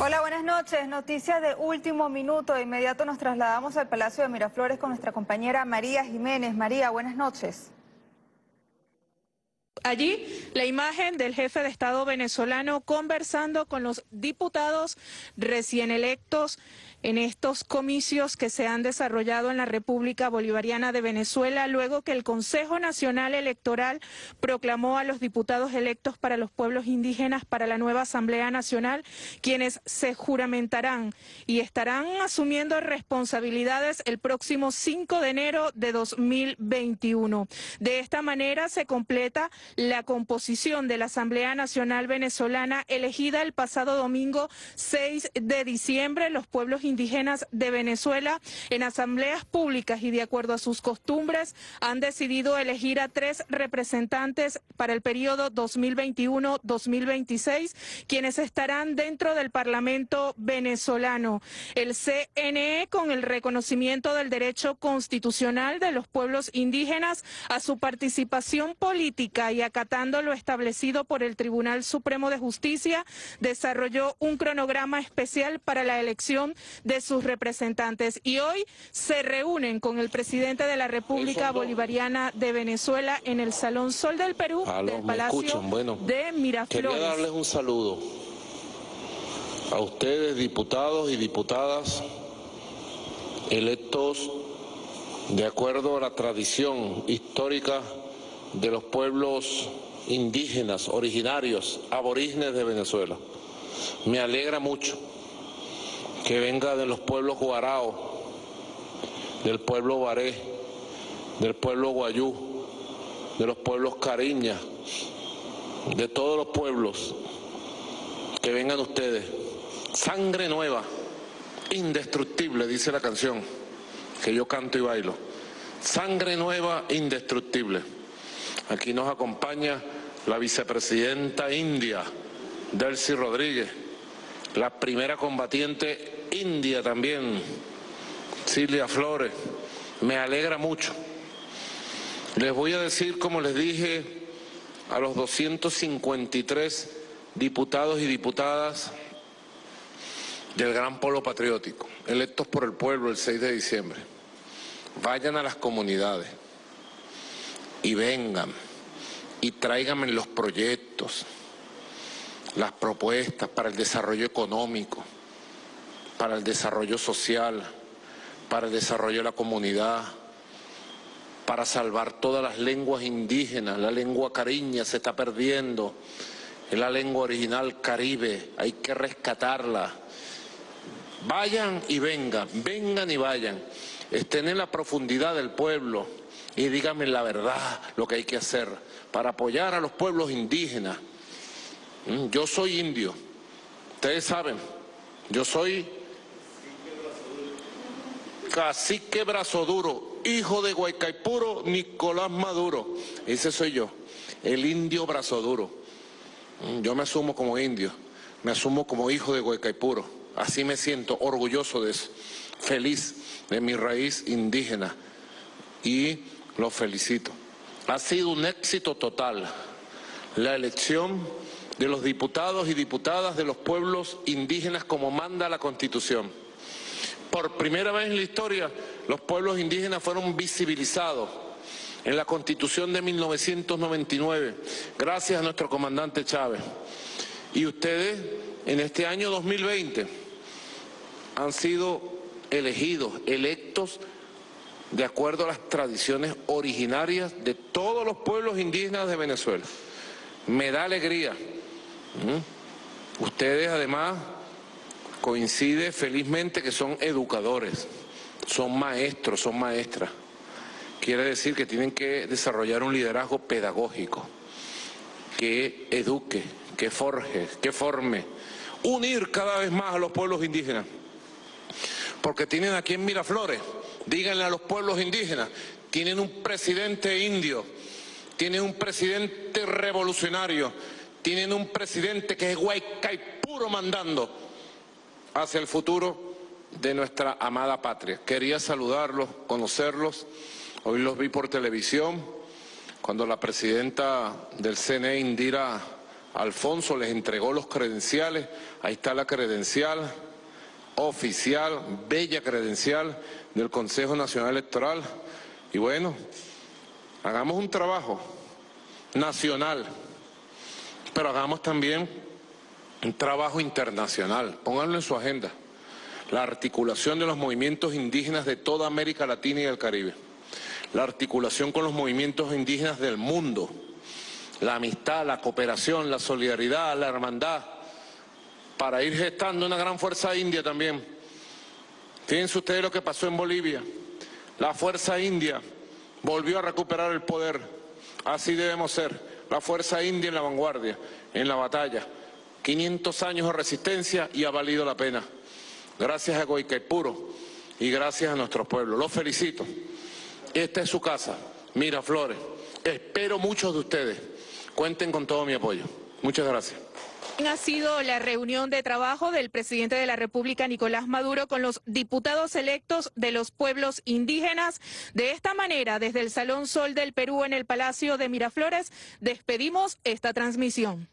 Hola, buenas noches. Noticias de último minuto. De inmediato nos trasladamos al Palacio de Miraflores con nuestra compañera María Jiménez. María, buenas noches. Allí la imagen del jefe de Estado venezolano conversando con los diputados recién electos en estos comicios que se han desarrollado en la República Bolivariana de Venezuela, luego que el Consejo Nacional Electoral proclamó a los diputados electos para los pueblos indígenas para la nueva Asamblea Nacional, quienes se juramentarán y estarán asumiendo responsabilidades el próximo 5 de enero de 2021. De esta manera se completa la composición de la Asamblea Nacional Venezolana elegida el pasado domingo 6 de diciembre. Los pueblos indígenas de Venezuela en asambleas públicas y de acuerdo a sus costumbres han decidido elegir a tres representantes para el periodo 2021-2026, quienes estarán dentro del Parlamento venezolano. El CNE, con el reconocimiento del derecho constitucional de los pueblos indígenas a su participación política y acatando lo establecido por el Tribunal Supremo de Justicia, desarrolló un cronograma especial para la elección de sus representantes. Y hoy se reúnen con el presidente de la República Bolivariana de Venezuela en el Salón Sol del Perú del Palacio de Miraflores. Quería darles un saludo a ustedes, diputados y diputadas electos de acuerdo a la tradición histórica de los pueblos indígenas, originarios, aborígenes de Venezuela. Me alegra mucho que venga de los pueblos guarao, del pueblo baré, del pueblo guayú, de los pueblos cariña, de todos los pueblos, que vengan ustedes. Sangre nueva, indestructible, dice la canción, que yo canto y bailo. Sangre nueva, indestructible. Aquí nos acompaña la vicepresidenta india, Delcy Rodríguez, la primera combatiente india también, Silvia Flores. Me alegra mucho. Les voy a decir, como les dije, a los 253 diputados y diputadas del Gran Polo Patriótico, electos por el pueblo el 6 de diciembre. Vayan a las comunidades y vengan y tráiganme los proyectos, las propuestas para el desarrollo económico, para el desarrollo social, para el desarrollo de la comunidad, para salvar todas las lenguas indígenas. La lengua cariña se está perdiendo, es la lengua original caribe, hay que rescatarla. Vayan y vengan, vengan y vayan, estén en la profundidad del pueblo y díganme la verdad lo que hay que hacer para apoyar a los pueblos indígenas. Mm, yo soy indio, ustedes saben, yo soy cacique brazo duro, hijo de Guaycaipuro, Nicolás Maduro. Ese soy yo, el indio brazo duro. Mm, yo me asumo como indio, me asumo como hijo de Guaycaipuro. Así me siento orgulloso de eso, feliz de mi raíz indígena y lo felicito. Ha sido un éxito total la elección de los diputados y diputadas de los pueblos indígenas como manda la Constitución. Por primera vez en la historia, los pueblos indígenas fueron visibilizados en la Constitución de 1999, gracias a nuestro comandante Chávez. Y ustedes, en este año 2020, han sido elegidos, electos de acuerdo a las tradiciones originarias de todos los pueblos indígenas de Venezuela. Me da alegría. Ustedes además coincide felizmente que son educadores, son maestros, son maestras. Quiere decir que tienen que desarrollar un liderazgo pedagógico, que eduque, que forje, que forme, unir cada vez más a los pueblos indígenas. Porque tienen aquí en Miraflores Díganle a los pueblos indígenas, tienen un presidente indio, tienen un presidente revolucionario, tienen un presidente que es puro mandando hacia el futuro de nuestra amada patria. Quería saludarlos, conocerlos, hoy los vi por televisión, cuando la presidenta del CNE, Indira Alfonso les entregó los credenciales, ahí está la credencial oficial, bella credencial del Consejo Nacional Electoral. Y bueno, hagamos un trabajo nacional, pero hagamos también un trabajo internacional, pónganlo en su agenda, la articulación de los movimientos indígenas de toda América Latina y el Caribe, la articulación con los movimientos indígenas del mundo, la amistad, la cooperación, la solidaridad, la hermandad, para ir gestando una gran fuerza india también. Fíjense ustedes lo que pasó en Bolivia. La fuerza india volvió a recuperar el poder. Así debemos ser. La fuerza india en la vanguardia, en la batalla. 500 años de resistencia y ha valido la pena. Gracias a Goicaipuro y gracias a nuestros pueblos. Los felicito. Esta es su casa, Miraflores. Espero muchos de ustedes. Cuenten con todo mi apoyo. Muchas gracias. Ha sido la reunión de trabajo del presidente de la República, Nicolás Maduro, con los diputados electos de los pueblos indígenas. De esta manera, desde el Salón Sol del Perú en el Palacio de Miraflores, despedimos esta transmisión.